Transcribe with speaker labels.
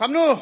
Speaker 1: Komm nur!